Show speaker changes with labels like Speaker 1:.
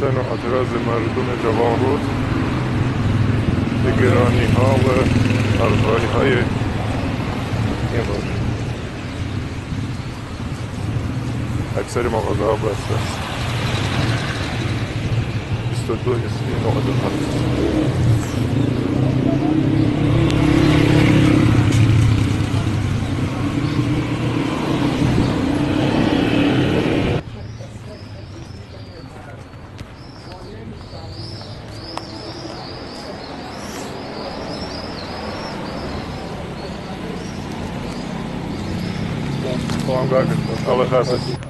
Speaker 1: سن و اعتراض مردم جوان تواهد به گرانی ها و ارزایی های این أكثر مغازها بس استوديو ياسمين وغدا النهارده Tamam kardeşim. Allah razı olsun.